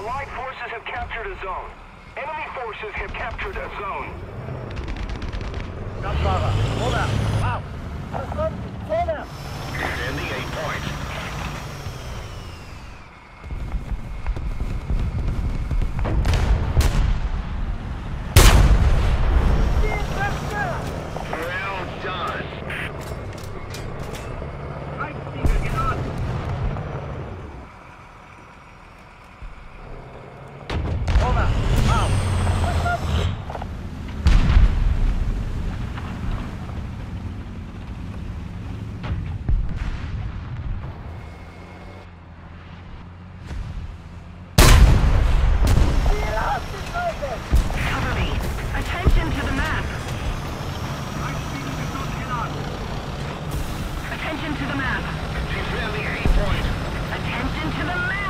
Allied forces have captured a zone. Enemy forces have captured a zone. That's lava. Hold up. Wow. Hold up. Stand the eight points. Attention to the map. She's really a point. Attention to the map.